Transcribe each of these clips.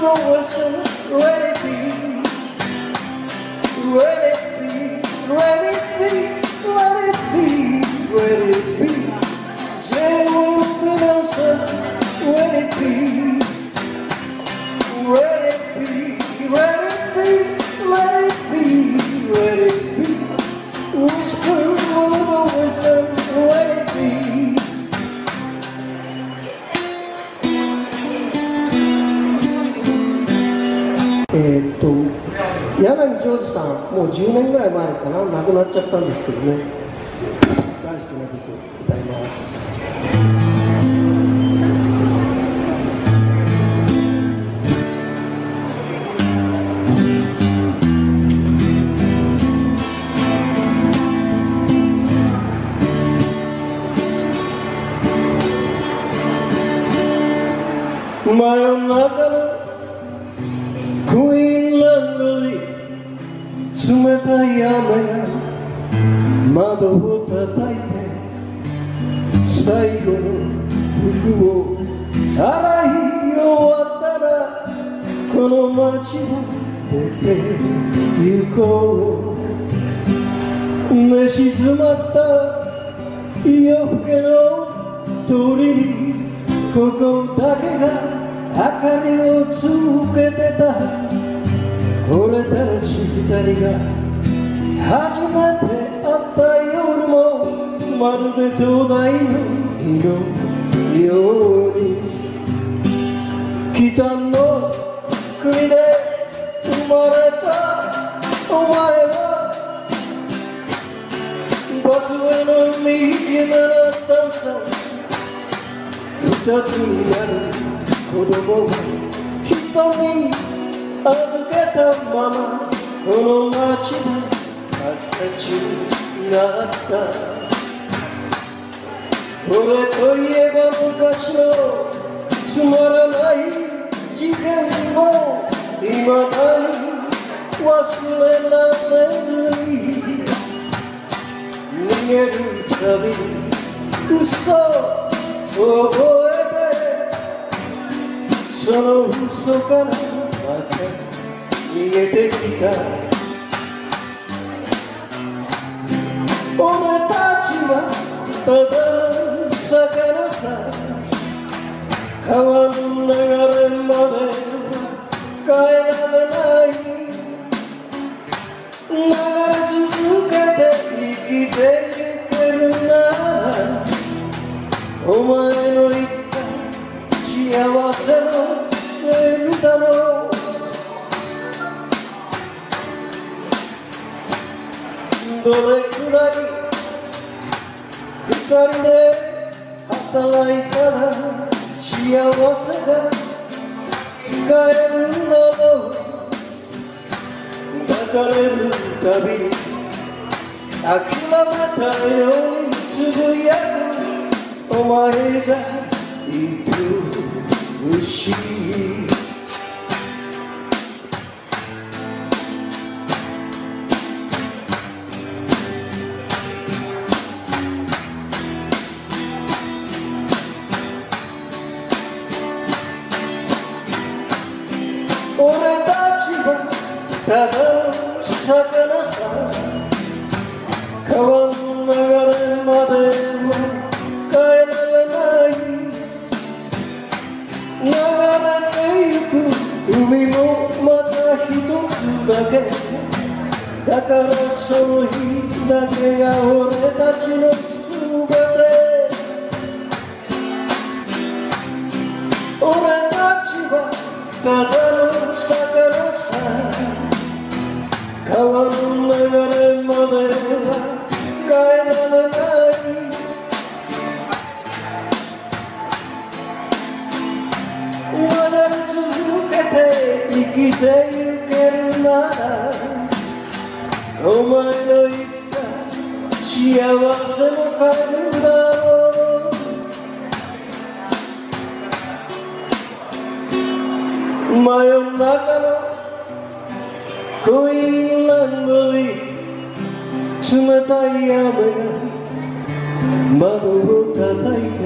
no whistle, ready be, ready be, ready be, ready be, ready be. Say with the dancer, ready be, ready be, ready be, ready be, ready be. Whisper. 柳ジョージさんもう10年ぐらい前かな亡くなっちゃったんですけどね。大好きな曲歌います。真夜中最後の服を洗い終わったらこの街を出て行こう。寝静まった夜更けの通りにここだけが明かりをつけてた俺たち二人が初めてまるで東大の日のように北の国で生まれたお前はバスへの右目だったさ。二つになる子供を人に預けたままこの街で形になった。俺といえば昔のつまらない事件を未だに忘れられずに逃げるたびに嘘を覚えてその嘘からまた逃げてきた俺たちはただの魚さ川の流れまで帰られない流れ続けて生きてゆけるならお前の言った幸せの出るだろうどれくらい二人で働いたら幸せが帰るんだろう抱かれるたびに諦めたようにつぶやくお前が愛しい。海もまた一つだけ。だからその日だけが俺たちの全て俺たちはただの魚さ。川の流れまで真夜中のコインランドリー。冷たい雨が窓を叩いて。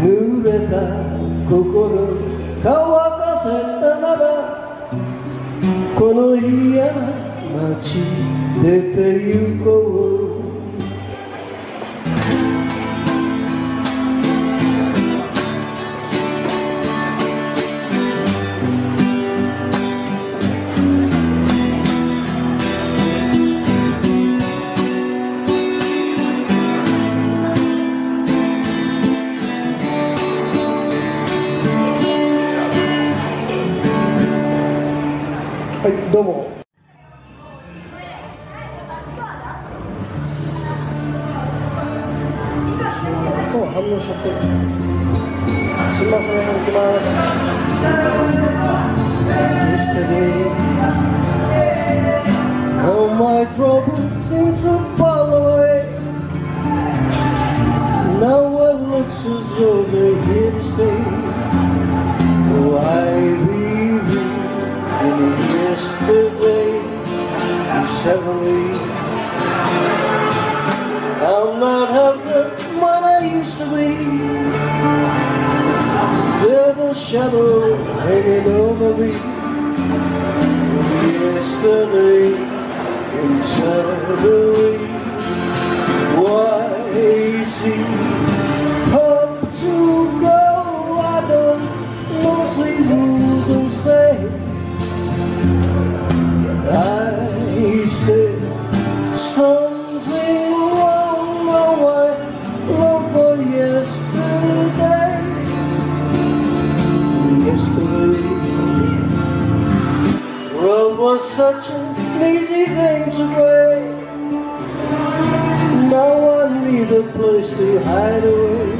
濡れた心乾かせたなら。この嫌な街出て行こう。はいどうも。反応しちゃってる。yesterday in such an easy thing to break. Now I need a place to hide away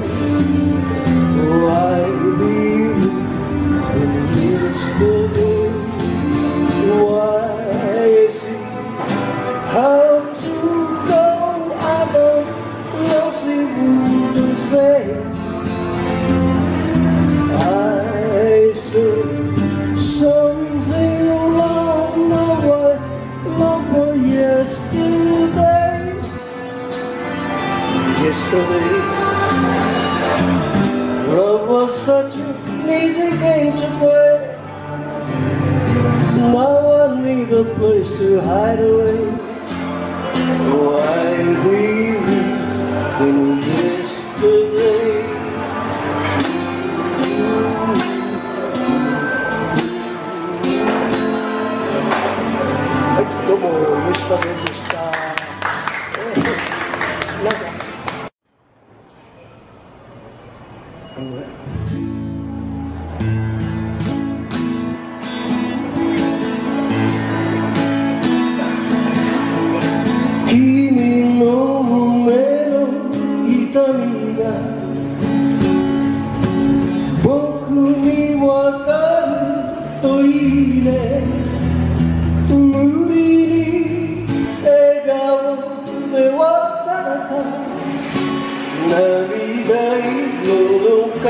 needs a game to play. Now I a place to hide away. Why we than yesterday. Como está vendo いね。無理に笑顔で別れた涙色の悲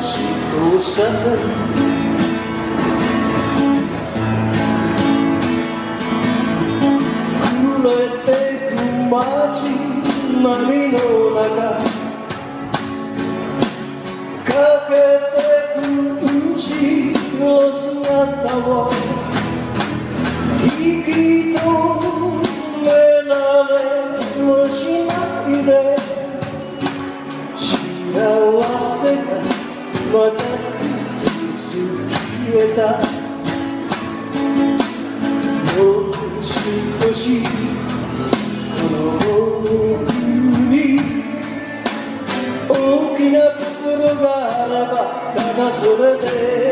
しさ暮れてく街波の中。かけて姿を引き止められもしないで幸せがまた一つ消えた。もう少しこの僕に大きな心があればただそれで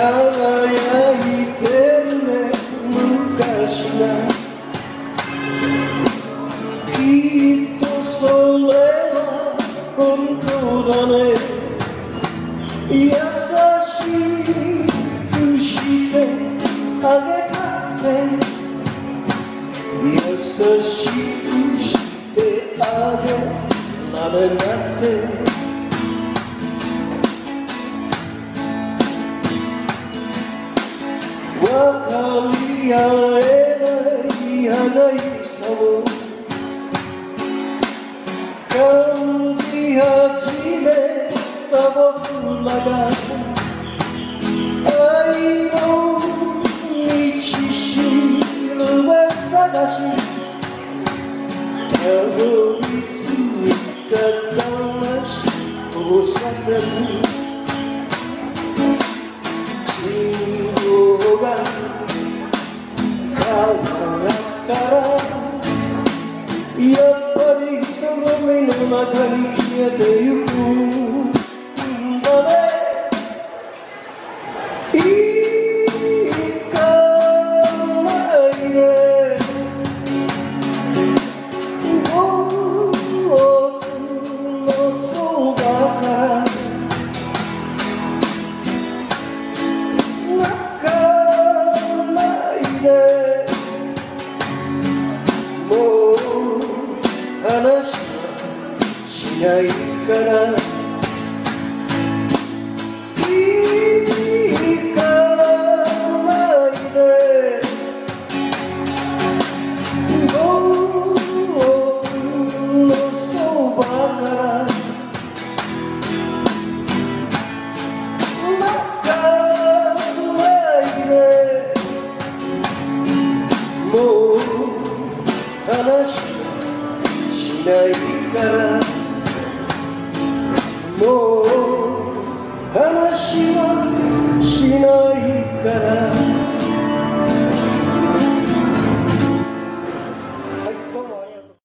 輝いてるね。昔がきっとそれは本当だね。優しくしてあげたくて。優しくしてあげられなくて。分かり合えない歯がゆさを感じ始めた僕らが愛の道しるべ探したどり着いた悲しい交差点 nơi cơ đơn.